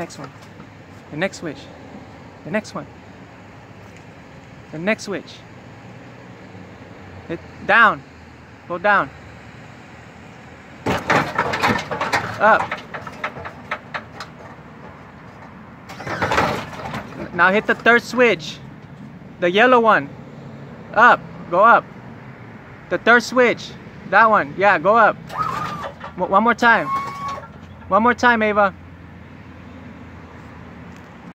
Next one. The next switch. The next one. The next switch. It down. Go down. Up. Now hit the third switch. The yellow one. Up. Go up. The third switch. That one. Yeah, go up. One more time. One more time, Ava.